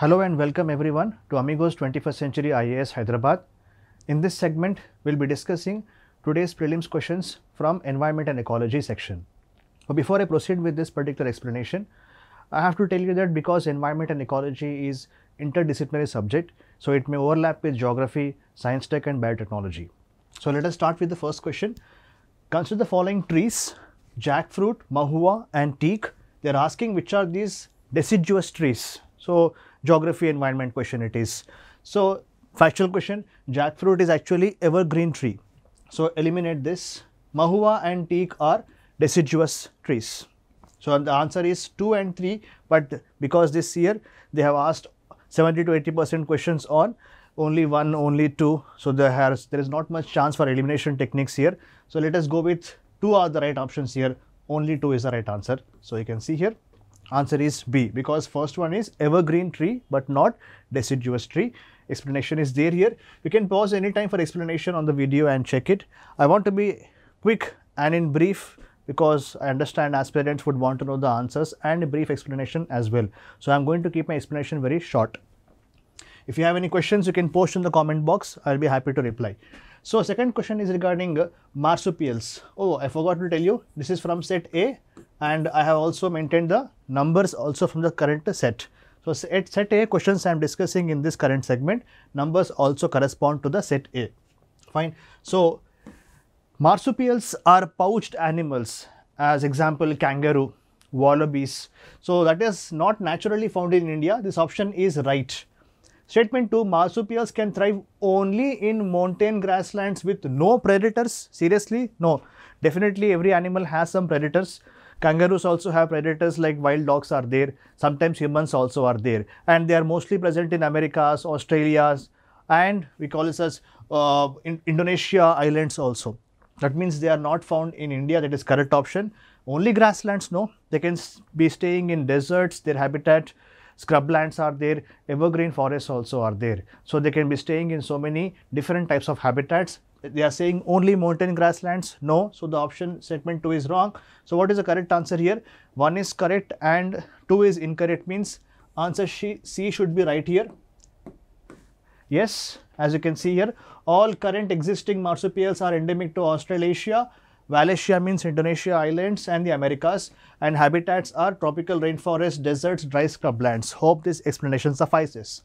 Hello and welcome everyone to Amigos 21st Century IAS Hyderabad. In this segment, we'll be discussing today's prelims questions from Environment and Ecology section. But before I proceed with this particular explanation, I have to tell you that because environment and ecology is interdisciplinary subject, so it may overlap with geography, science tech and biotechnology. So let us start with the first question. Consider the following trees, jackfruit, mahua and teak. They are asking which are these deciduous trees. So geography environment question it is. So factual question, jackfruit is actually evergreen tree. So eliminate this. Mahua and teak are deciduous trees. So the answer is 2 and 3 but because this year they have asked 70 to 80 percent questions on only 1, only 2. So there, has, there is not much chance for elimination techniques here. So let us go with 2 are the right options here, only 2 is the right answer. So you can see here answer is B because first one is evergreen tree but not deciduous tree. Explanation is there here. You can pause anytime for explanation on the video and check it. I want to be quick and in brief because I understand aspirants would want to know the answers and a brief explanation as well. So, I am going to keep my explanation very short. If you have any questions, you can post in the comment box. I will be happy to reply. So, second question is regarding marsupials. Oh, I forgot to tell you, this is from set A and I have also maintained the numbers also from the current set. So, set, set A questions I am discussing in this current segment, numbers also correspond to the set A. Fine. So, Marsupials are pouched animals as example kangaroo, wallabies. So that is not naturally found in India. This option is right. Statement 2 marsupials can thrive only in mountain grasslands with no predators. Seriously? No. Definitely every animal has some predators. Kangaroos also have predators like wild dogs are there. Sometimes humans also are there. And they are mostly present in Americas, Australias and we call this as uh, in Indonesia islands also. That means they are not found in India, that is correct option. Only grasslands, no. They can be staying in deserts, their habitat, scrublands are there, evergreen forests also are there. So they can be staying in so many different types of habitats. They are saying only mountain grasslands, no. So the option statement 2 is wrong. So what is the correct answer here? 1 is correct and 2 is incorrect means answer C should be right here. Yes, as you can see here, all current existing marsupials are endemic to Australasia. Wallacea means Indonesia islands and the Americas and habitats are tropical rainforest, deserts, dry scrublands. Hope this explanation suffices.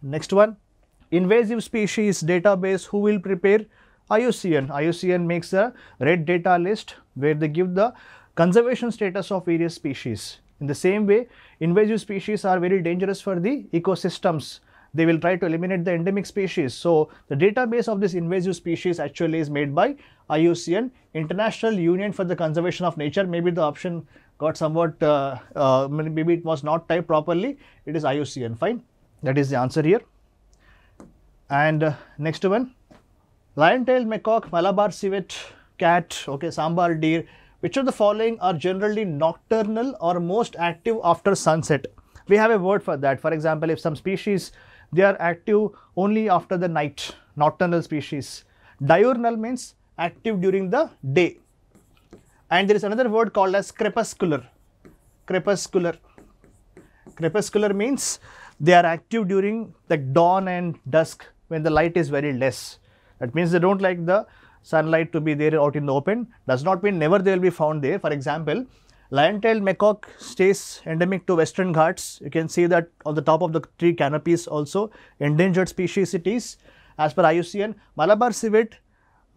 Next one, invasive species database who will prepare IUCN. IUCN makes a red data list where they give the conservation status of various species. In the same way, invasive species are very dangerous for the ecosystems they will try to eliminate the endemic species. So, the database of this invasive species actually is made by IUCN, International Union for the Conservation of Nature. Maybe the option got somewhat, uh, uh, maybe it was not typed properly. It is IUCN, fine. That is the answer here. And uh, next one, lion-tailed macaque, Malabar civet, cat, okay, sambar deer. Which of the following are generally nocturnal or most active after sunset? We have a word for that. For example, if some species they are active only after the night, nocturnal species. Diurnal means active during the day. And there is another word called as crepuscular. Crepuscular. Crepuscular means they are active during the dawn and dusk when the light is very less. That means they don't like the sunlight to be there out in the open. Does not mean never they will be found there. For example, Lion-tailed macaque stays endemic to western Ghats. You can see that on the top of the tree canopies also endangered species it is. As per IUCN, Malabar civet,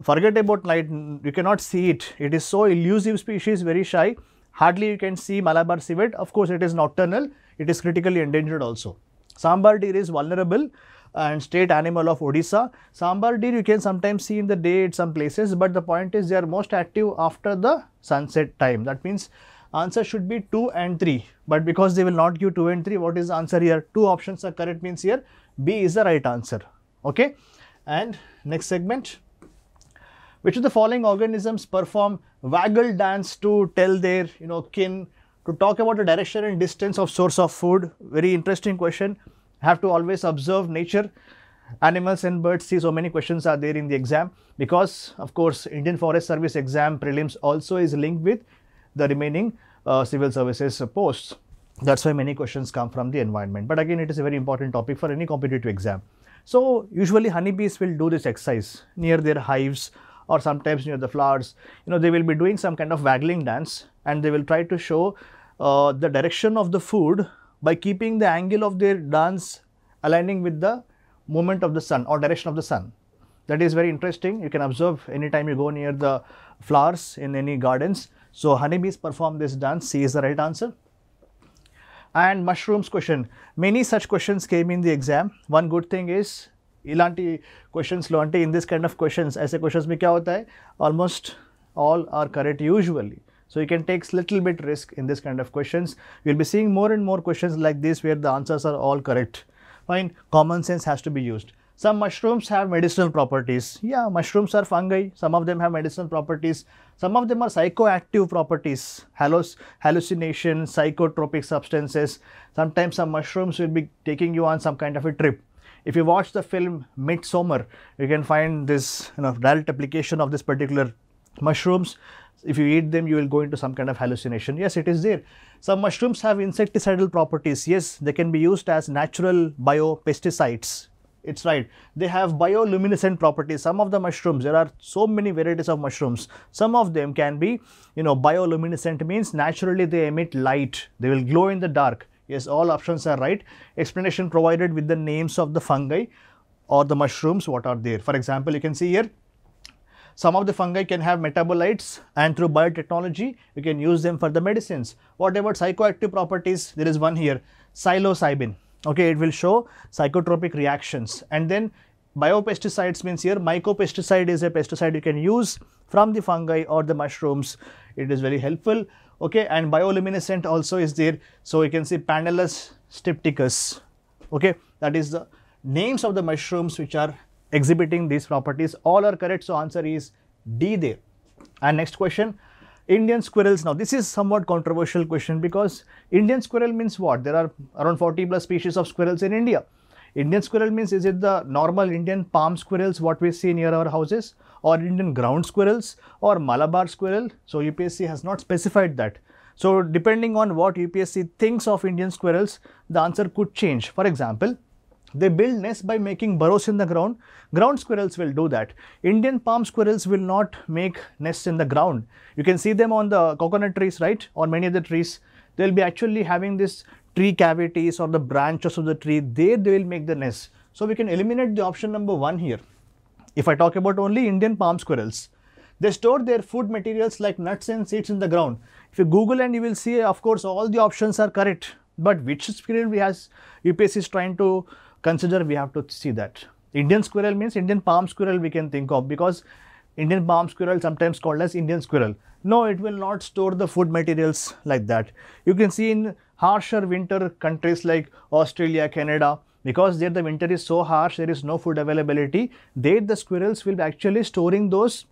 forget about night, you cannot see it. It is so elusive species, very shy. Hardly you can see Malabar civet. Of course, it is nocturnal. It is critically endangered also. Sambar deer is vulnerable and state animal of Odisha. Sambar deer you can sometimes see in the day at some places, but the point is they are most active after the sunset time. That means answer should be 2 and 3 but because they will not give 2 and 3 what is the answer here? Two options are correct means here B is the right answer. Okay? And next segment. Which of the following organisms perform waggle dance to tell their you know kin? To talk about the direction and distance of source of food. Very interesting question have to always observe nature animals and birds see so many questions are there in the exam because of course Indian Forest Service exam prelims also is linked with the remaining uh, civil services posts. That's why many questions come from the environment. But again, it is a very important topic for any competitive exam. So usually honeybees will do this exercise near their hives or sometimes near the flowers. You know, they will be doing some kind of waggling dance and they will try to show uh, the direction of the food by keeping the angle of their dance aligning with the movement of the sun or direction of the sun. That is very interesting. You can observe anytime you go near the flowers in any gardens. So, honeybees perform this dance, C is the right answer. And mushrooms question. Many such questions came in the exam. One good thing is ilanti questions, लो in this kind of questions. Questions ऐसे questions में क्या होता है almost all are so you can take a little bit risk in this kind of questions. You'll be seeing more and more questions like this where the answers are all correct. Fine common sense has to be used. Some mushrooms have medicinal properties. Yeah mushrooms are fungi. Some of them have medicinal properties. Some of them are psychoactive properties. Halluc hallucination psychotropic substances. Sometimes some mushrooms will be taking you on some kind of a trip. If you watch the film Midsommar, you can find this you know, direct application of this particular mushrooms. If you eat them, you will go into some kind of hallucination. Yes, it is there. Some mushrooms have insecticidal properties. Yes, they can be used as natural biopesticides. It's right. They have bioluminescent properties. Some of the mushrooms, there are so many varieties of mushrooms. Some of them can be, you know, bioluminescent means naturally they emit light. They will glow in the dark. Yes, all options are right. Explanation provided with the names of the fungi or the mushrooms what are there. For example, you can see here some of the fungi can have metabolites and through biotechnology you can use them for the medicines. What about psychoactive properties? There is one here psilocybin. Okay, it will show psychotropic reactions and then biopesticides means here mycopesticide is a pesticide you can use from the fungi or the mushrooms. It is very helpful okay and bioluminescent also is there so you can see Panellus stipticus okay that is the names of the mushrooms which are exhibiting these properties all are correct so answer is D there and next question Indian squirrels now this is somewhat controversial question because Indian squirrel means what there are around 40 plus species of squirrels in India Indian squirrel means is it the normal Indian palm squirrels what we see near our houses or Indian ground squirrels or Malabar squirrel. So UPSC has not specified that. So depending on what UPSC thinks of Indian squirrels, the answer could change. For example, they build nests by making burrows in the ground. Ground squirrels will do that. Indian palm squirrels will not make nests in the ground. You can see them on the coconut trees, right? On many of the trees. They'll be actually having this tree cavities or the branches of the tree. There they will make the nest. So we can eliminate the option number one here. If I talk about only Indian palm squirrels, they store their food materials like nuts and seeds in the ground. If you Google and you will see, of course, all the options are correct. But which squirrel we has UPSC is trying to consider, we have to see that. Indian squirrel means Indian palm squirrel we can think of because Indian palm squirrel sometimes called as Indian squirrel. No, it will not store the food materials like that. You can see in harsher winter countries like Australia, Canada, because there the winter is so harsh, there is no food availability, there the squirrels will be actually storing those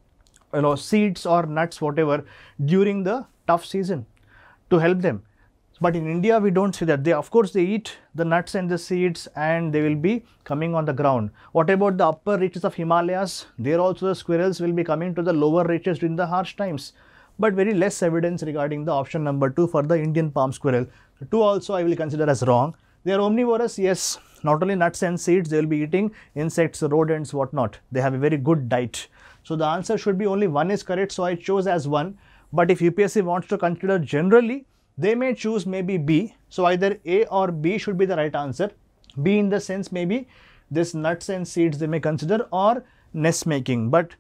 you know, seeds or nuts, whatever, during the tough season to help them. But in India, we don't see that. They, of course, they eat the nuts and the seeds and they will be coming on the ground. What about the upper reaches of Himalayas? There also the squirrels will be coming to the lower reaches during the harsh times. But very less evidence regarding the option number 2 for the Indian palm squirrel. 2 also I will consider as wrong. They are omnivorous, yes, not only nuts and seeds, they will be eating insects, rodents, whatnot. They have a very good diet. So the answer should be only one is correct, so I chose as one. But if UPSC wants to consider generally, they may choose maybe B. So either A or B should be the right answer. B in the sense maybe this nuts and seeds they may consider or nest making. But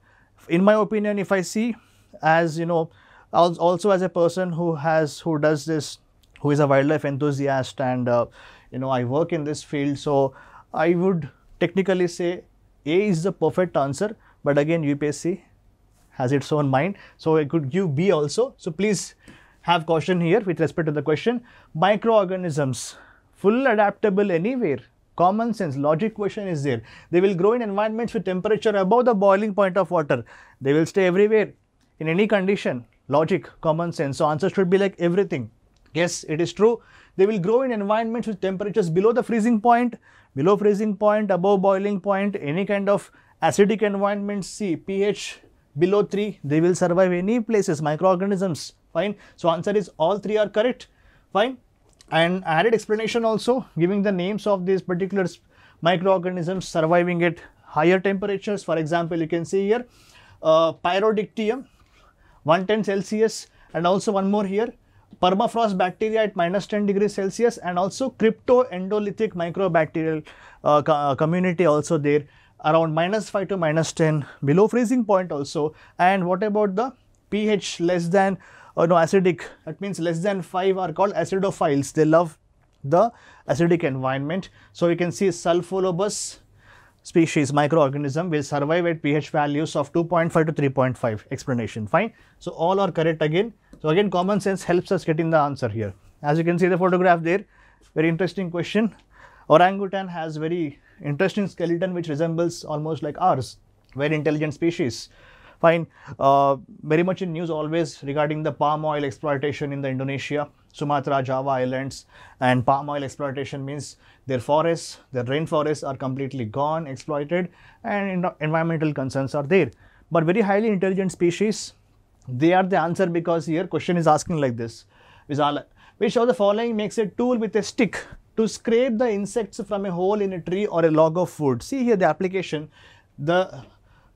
in my opinion, if I see as you know, also as a person who has who does this, who is a wildlife enthusiast and uh, you know I work in this field so I would technically say A is the perfect answer but again UPSC has its own mind so I could give B also so please have caution here with respect to the question. Microorganisms full adaptable anywhere. Common sense logic question is there. They will grow in environments with temperature above the boiling point of water. They will stay everywhere. In any condition logic common sense so answer should be like everything. Yes it is true. They will grow in environments with temperatures below the freezing point, below freezing point, above boiling point, any kind of acidic environment, see pH below 3, they will survive any places, microorganisms, fine. So answer is all three are correct, fine. and added explanation also giving the names of these particular microorganisms surviving at higher temperatures. For example, you can see here uh, Pyrodictium 110 Celsius and also one more here permafrost bacteria at minus 10 degrees Celsius and also cryptoendolithic microbacterial uh, uh, community also there around minus 5 to minus 10 below freezing point also. And what about the pH less than uh, no acidic? That means less than 5 are called acidophiles. They love the acidic environment. So you can see sulfolobus species microorganism will survive at pH values of 2.5 to 3.5 explanation fine. So all are correct again. So again common sense helps us getting the answer here. As you can see the photograph there very interesting question. Orangutan has very interesting skeleton which resembles almost like ours. Very intelligent species. Fine. Uh, very much in news always regarding the palm oil exploitation in the indonesia sumatra java islands. And palm oil exploitation means their forests their rainforests are completely gone exploited and environmental concerns are there. But very highly intelligent species they are the answer because here question is asking like this. Which of the following makes a tool with a stick to scrape the insects from a hole in a tree or a log of wood. See here the application, the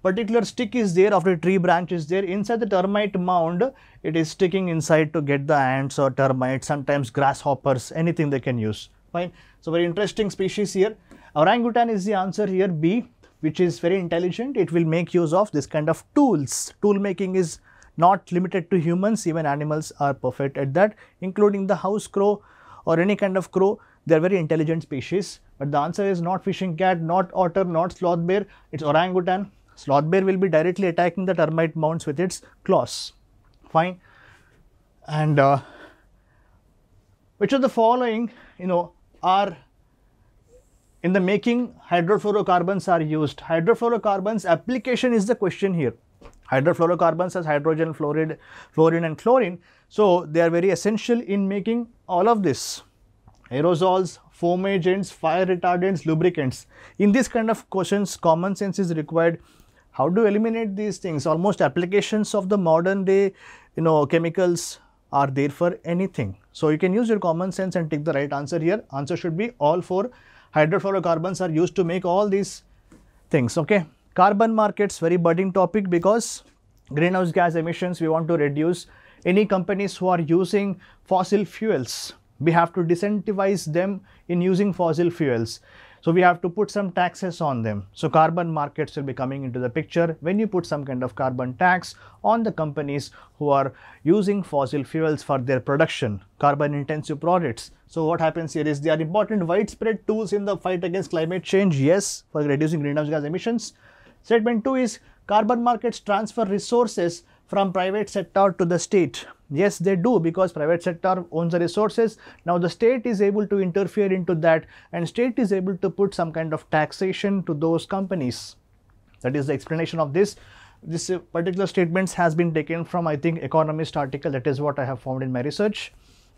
particular stick is there after a tree branch is there. Inside the termite mound it is sticking inside to get the ants or termites sometimes grasshoppers anything they can use. Fine. So very interesting species here. Orangutan is the answer here b which is very intelligent. It will make use of this kind of tools. Tool making is not limited to humans. Even animals are perfect at that including the house crow or any kind of crow they are very intelligent species, but the answer is not fishing cat, not otter, not sloth bear, it's orangutan. Sloth bear will be directly attacking the termite mounds with its claws. Fine. And uh, which of the following, you know, are in the making hydrofluorocarbons are used. Hydrofluorocarbons application is the question here. Hydrofluorocarbons as hydrogen, fluoride, fluorine and chlorine. So, they are very essential in making all of this aerosols, foam agents, fire retardants, lubricants. In this kind of questions, common sense is required. How to eliminate these things? Almost applications of the modern day, you know, chemicals are there for anything. So, you can use your common sense and take the right answer here. Answer should be all four hydrofluorocarbons are used to make all these things, okay. Carbon markets, very budding topic because greenhouse gas emissions we want to reduce. Any companies who are using fossil fuels, we have to disincentivize them in using fossil fuels. So we have to put some taxes on them. So carbon markets will be coming into the picture when you put some kind of carbon tax on the companies who are using fossil fuels for their production, carbon intensive products. So what happens here is they are important widespread tools in the fight against climate change, yes, for reducing greenhouse gas emissions. Statement 2 is carbon markets transfer resources from private sector to the state. Yes, they do because private sector owns the resources. Now the state is able to interfere into that and state is able to put some kind of taxation to those companies. That is the explanation of this. This uh, particular statements has been taken from I think Economist article that is what I have found in my research.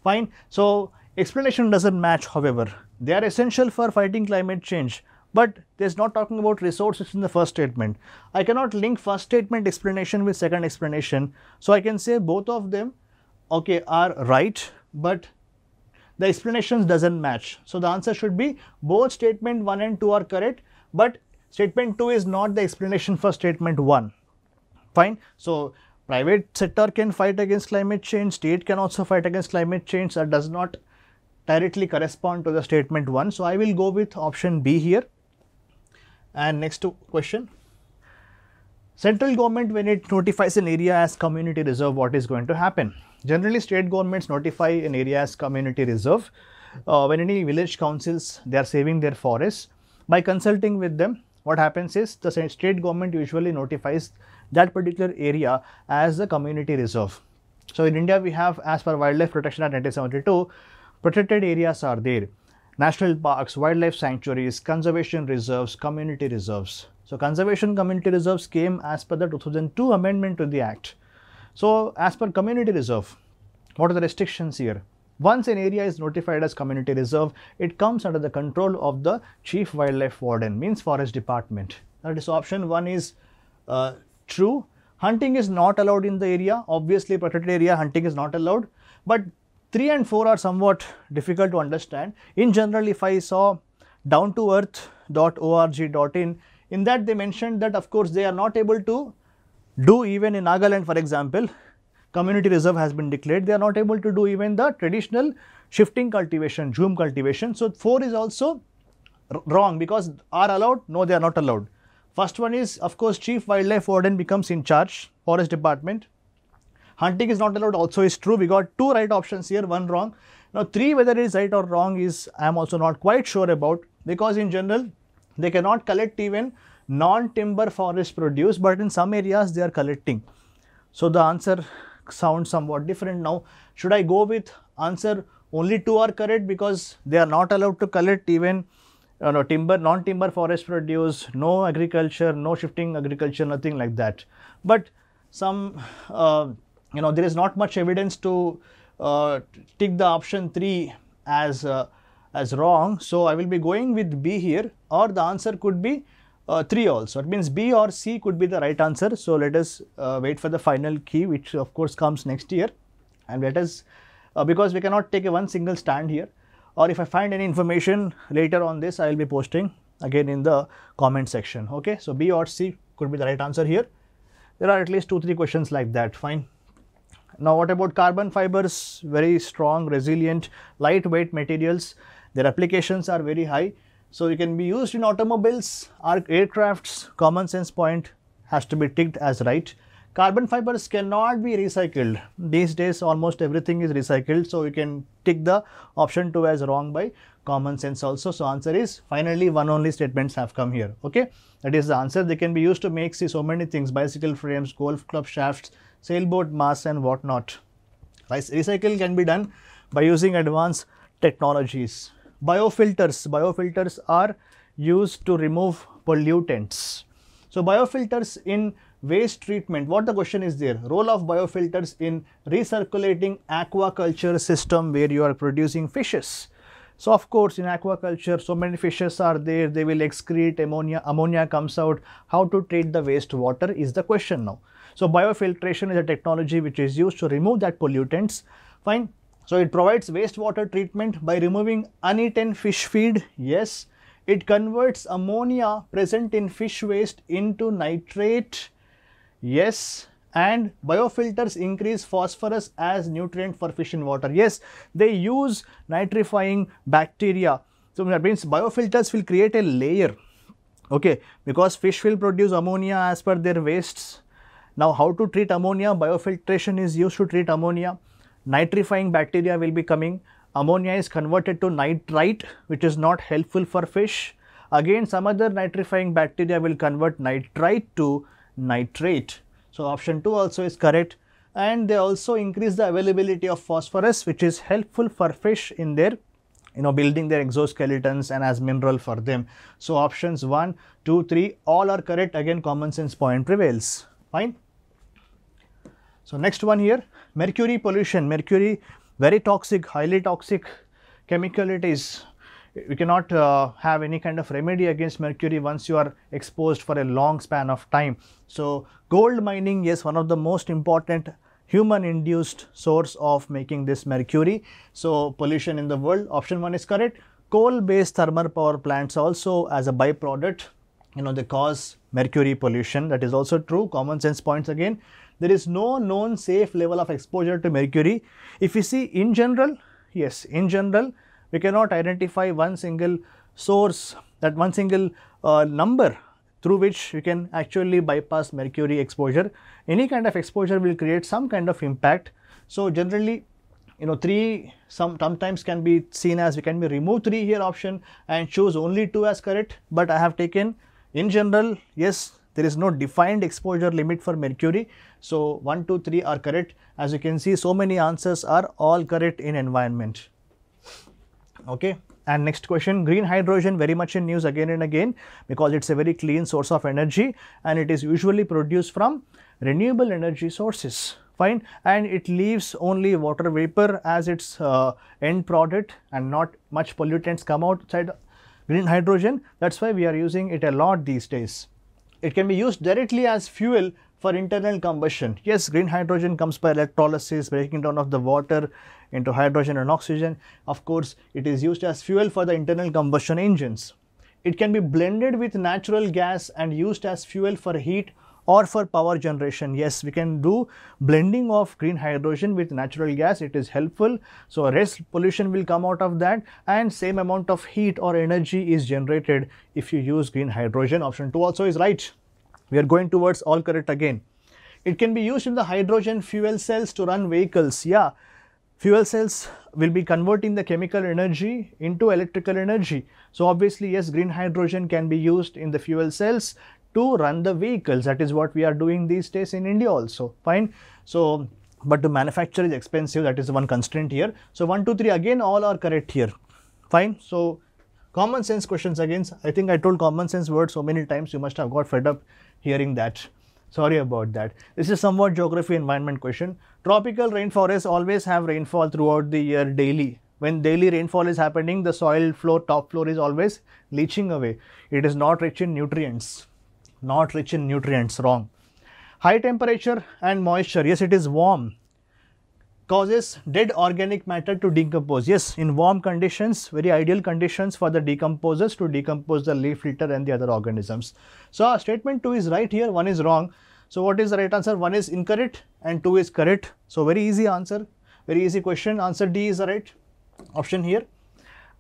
Fine. So explanation doesn't match however. They are essential for fighting climate change but there's not talking about resources in the first statement. I cannot link first statement explanation with second explanation. So I can say both of them okay are right but the explanations doesn't match. So the answer should be both statement 1 and 2 are correct but statement 2 is not the explanation for statement 1. Fine. So private sector can fight against climate change, state can also fight against climate change that does not directly correspond to the statement 1. So I will go with option B here. And next question. Central government when it notifies an area as community reserve, what is going to happen? Generally, state governments notify an area as community reserve. Uh, when any village councils, they are saving their forests. By consulting with them, what happens is the state government usually notifies that particular area as a community reserve. So, in India, we have as per Wildlife Protection Act 1972, protected areas are there national parks, wildlife sanctuaries, conservation reserves, community reserves. So, conservation community reserves came as per the 2002 amendment to the act. So, as per community reserve, what are the restrictions here? Once an area is notified as community reserve, it comes under the control of the chief wildlife warden, means forest department. That is option 1 is uh, true. Hunting is not allowed in the area. Obviously, protected area hunting is not allowed. But 3 and 4 are somewhat difficult to understand. In general, if I saw down to earth.org.in, in that they mentioned that of course they are not able to do even in Nagaland for example, community reserve has been declared, they are not able to do even the traditional shifting cultivation, jhum cultivation. So, 4 is also wrong because are allowed? No, they are not allowed. First one is of course chief wildlife warden becomes in charge, forest department. Hunting is not allowed also is true. We got two right options here, one wrong. Now, 3 whether it is right or wrong is I am also not quite sure about because in general they cannot collect even non-timber forest produce, but in some areas they are collecting. So, the answer sounds somewhat different now. Should I go with answer only two are correct because they are not allowed to collect even you know, timber, non-timber forest produce, no agriculture, no shifting agriculture, nothing like that. But some, uh, you know, there is not much evidence to uh, tick the option 3 as uh, as wrong. So, I will be going with B here or the answer could be uh, 3 also. It means B or C could be the right answer. So, let us uh, wait for the final key which of course comes next year and let us uh, because we cannot take a one single stand here or if I find any information later on this I will be posting again in the comment section. Okay. So, B or C could be the right answer here. There are at least 2 3 questions like that fine. Now, what about carbon fibers very strong resilient lightweight materials their applications are very high so, it can be used in automobiles aircrafts, common sense point has to be ticked as right. Carbon fibers cannot be recycled. These days almost everything is recycled. So, you can tick the option 2 as wrong by common sense also. So, answer is finally one only statements have come here. Okay, That is the answer. They can be used to make see so many things bicycle frames, golf club shafts, sailboat masts and whatnot. Right? Recycle can be done by using advanced technologies biofilters. Biofilters are used to remove pollutants. So, biofilters in waste treatment, what the question is there? Role of biofilters in recirculating aquaculture system where you are producing fishes. So, of course, in aquaculture, so many fishes are there, they will excrete ammonia, ammonia comes out. How to treat the wastewater is the question now. So, biofiltration is a technology which is used to remove that pollutants. Fine. So, it provides wastewater treatment by removing uneaten fish feed, yes. It converts ammonia present in fish waste into nitrate, yes. And biofilters increase phosphorus as nutrient for fish in water, yes. They use nitrifying bacteria. So, that means biofilters will create a layer, okay, because fish will produce ammonia as per their wastes. Now, how to treat ammonia? Biofiltration is used to treat ammonia nitrifying bacteria will be coming. Ammonia is converted to nitrite which is not helpful for fish. Again some other nitrifying bacteria will convert nitrite to nitrate. So, option 2 also is correct and they also increase the availability of phosphorus which is helpful for fish in their you know building their exoskeletons and as mineral for them. So, options 1, 2, 3 all are correct again common sense point prevails fine. So, next one here mercury pollution, mercury very toxic, highly toxic chemical it is. We cannot uh, have any kind of remedy against mercury once you are exposed for a long span of time. So, gold mining is one of the most important human induced source of making this mercury. So, pollution in the world option 1 is correct. Coal based thermal power plants also as a byproduct you know they cause mercury pollution that is also true common sense points again there is no known safe level of exposure to mercury. If you see in general, yes, in general, we cannot identify one single source, that one single uh, number through which you can actually bypass mercury exposure. Any kind of exposure will create some kind of impact. So, generally you know 3 some sometimes can be seen as we can be remove 3 here option and choose only 2 as correct, but I have taken in general yes there is no defined exposure limit for mercury. So, 1, 2, 3 are correct. As you can see, so many answers are all correct in environment. Okay. And next question, green hydrogen very much in news again and again because it is a very clean source of energy and it is usually produced from renewable energy sources fine and it leaves only water vapor as its uh, end product and not much pollutants come outside green hydrogen that is why we are using it a lot these days. It can be used directly as fuel for internal combustion. Yes, green hydrogen comes by electrolysis, breaking down of the water into hydrogen and oxygen. Of course, it is used as fuel for the internal combustion engines. It can be blended with natural gas and used as fuel for heat or for power generation. Yes, we can do blending of green hydrogen with natural gas. It is helpful. So, less pollution will come out of that and same amount of heat or energy is generated if you use green hydrogen. Option 2 also is right. We are going towards all correct again. It can be used in the hydrogen fuel cells to run vehicles. Yeah, fuel cells will be converting the chemical energy into electrical energy. So obviously yes green hydrogen can be used in the fuel cells to run the vehicles that is what we are doing these days in India also fine. So but to manufacture is expensive that is one constraint here. So 1, 2, 3 again all are correct here fine. So common sense questions again I think I told common sense word so many times you must have got fed up hearing that. Sorry about that. This is somewhat geography environment question. Tropical rainforests always have rainfall throughout the year daily. When daily rainfall is happening, the soil floor, top floor is always leaching away. It is not rich in nutrients. Not rich in nutrients, wrong. High temperature and moisture, yes it is warm causes dead organic matter to decompose. Yes, in warm conditions, very ideal conditions for the decomposers to decompose the leaf litter and the other organisms. So, our statement 2 is right here, 1 is wrong. So, what is the right answer? 1 is incorrect and 2 is correct. So, very easy answer, very easy question. Answer D is the right option here.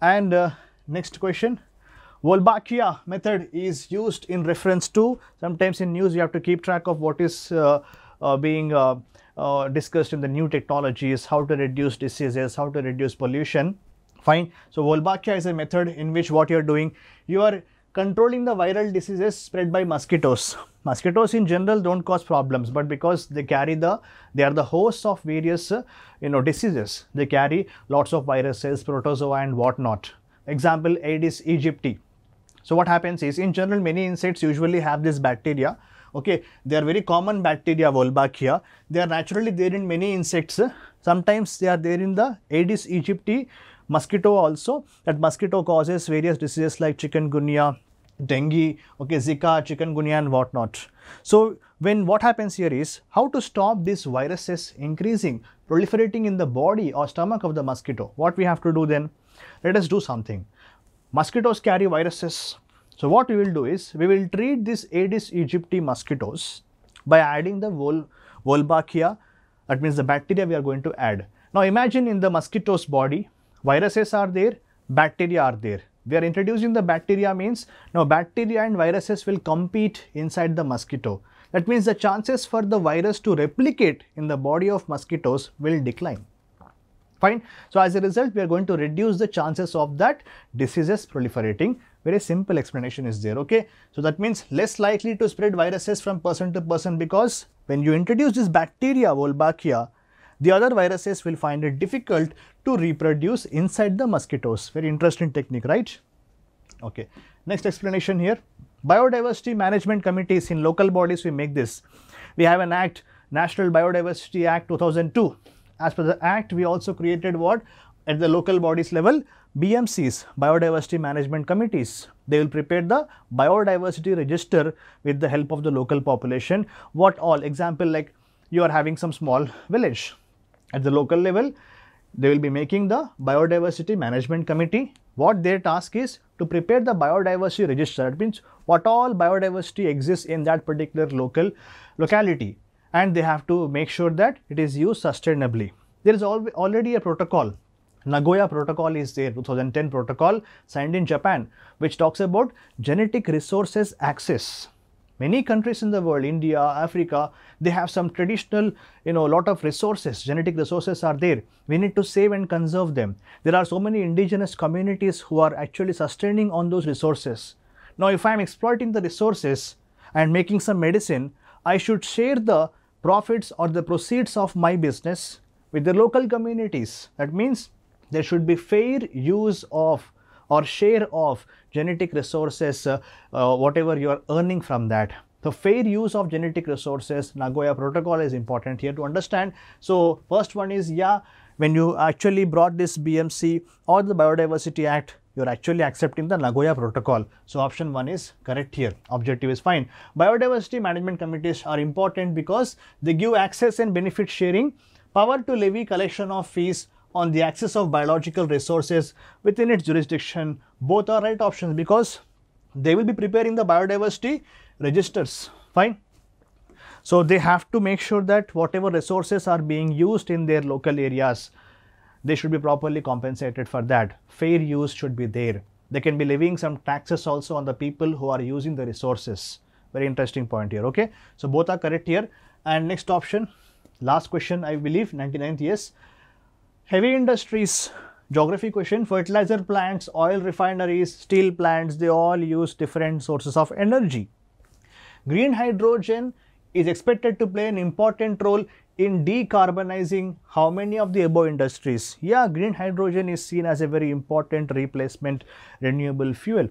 And uh, next question. Wolbachia method is used in reference to, sometimes in news you have to keep track of what is uh, uh, being uh, uh, discussed in the new technologies, how to reduce diseases, how to reduce pollution. Fine. So, Wolbachia is a method in which what you are doing, you are controlling the viral diseases spread by mosquitoes. Mosquitoes in general don't cause problems, but because they carry the, they are the hosts of various, uh, you know, diseases. They carry lots of viruses, protozoa and whatnot. Example, Aedes aegypti. So, what happens is in general many insects usually have this bacteria. Okay they are very common bacteria wolbachia they are naturally there in many insects. Sometimes they are there in the aedes aegypti mosquito also. That mosquito causes various diseases like chikungunya dengue okay zika chikungunya and whatnot. So when what happens here is how to stop these viruses increasing proliferating in the body or stomach of the mosquito? What we have to do then? Let us do something mosquitoes carry viruses so what we will do is we will treat this Aedes aegypti mosquitoes by adding the Vol Wolbachia that means the bacteria we are going to add. Now imagine in the mosquito's body viruses are there, bacteria are there. We are introducing the bacteria means now bacteria and viruses will compete inside the mosquito. That means the chances for the virus to replicate in the body of mosquitoes will decline. Fine. So as a result, we are going to reduce the chances of that diseases proliferating very simple explanation is there, okay. So, that means less likely to spread viruses from person to person because when you introduce this bacteria Wolbachia, the other viruses will find it difficult to reproduce inside the mosquitoes. Very interesting technique, right? Okay. Next explanation here. Biodiversity management committees in local bodies we make this. We have an act, National Biodiversity Act 2002. As per the act, we also created what? At the local bodies level, BMCs, Biodiversity Management Committees. They will prepare the biodiversity register with the help of the local population. What all? Example like you are having some small village. At the local level, they will be making the Biodiversity Management Committee. What their task is to prepare the biodiversity register. That means what all biodiversity exists in that particular local locality and they have to make sure that it is used sustainably. There is al already a protocol Nagoya Protocol is there, 2010 protocol signed in Japan, which talks about genetic resources access. Many countries in the world, India, Africa, they have some traditional, you know, a lot of resources, genetic resources are there. We need to save and conserve them. There are so many indigenous communities who are actually sustaining on those resources. Now, if I am exploiting the resources and making some medicine, I should share the profits or the proceeds of my business with the local communities. That means there should be fair use of or share of genetic resources, uh, uh, whatever you are earning from that. The fair use of genetic resources, Nagoya protocol is important here to understand. So, first one is yeah, when you actually brought this BMC or the Biodiversity Act, you're actually accepting the Nagoya Protocol. So, option 1 is correct here, objective is fine. Biodiversity management committees are important because they give access and benefit sharing, power to levy collection of fees on the access of biological resources within its jurisdiction. Both are right options because they will be preparing the biodiversity registers, fine. So, they have to make sure that whatever resources are being used in their local areas, they should be properly compensated for that. Fair use should be there. They can be levying some taxes also on the people who are using the resources. Very interesting point here, okay. So, both are correct here. And next option, last question I believe 99th yes. Heavy industries geography question fertilizer plants oil refineries steel plants they all use different sources of energy green hydrogen is expected to play an important role in decarbonizing how many of the above industries? Yeah, green hydrogen is seen as a very important replacement renewable fuel.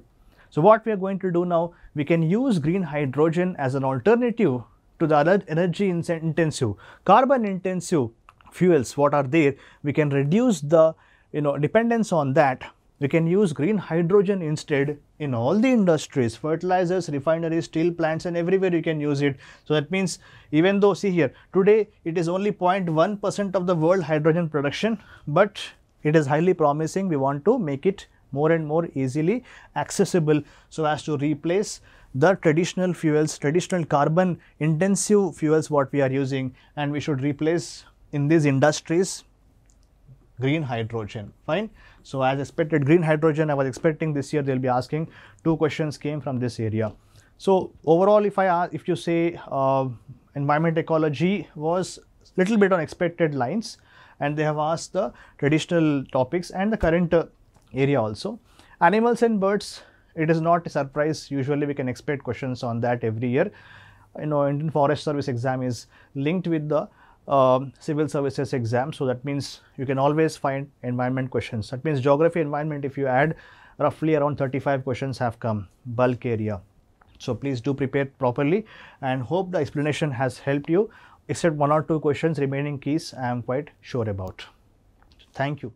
So, what we are going to do now, we can use green hydrogen as an alternative to the other energy intensive, carbon intensive fuels what are there, we can reduce the you know dependence on that we can use green hydrogen instead in all the industries, fertilizers, refineries, steel plants and everywhere you can use it. So, that means even though see here today it is only 0.1 percent of the world hydrogen production, but it is highly promising we want to make it more and more easily accessible so as to replace the traditional fuels, traditional carbon intensive fuels what we are using and we should replace in these industries green hydrogen fine. So, as expected green hydrogen I was expecting this year they will be asking two questions came from this area. So, overall if I ask, if you say uh, environment ecology was little bit on expected lines and they have asked the traditional topics and the current uh, area also. Animals and birds it is not a surprise usually we can expect questions on that every year. You know Indian Forest Service exam is linked with the um, civil services exam. So, that means you can always find environment questions. That means geography environment if you add roughly around 35 questions have come bulk area. So, please do prepare properly and hope the explanation has helped you except one or two questions remaining keys I am quite sure about. Thank you.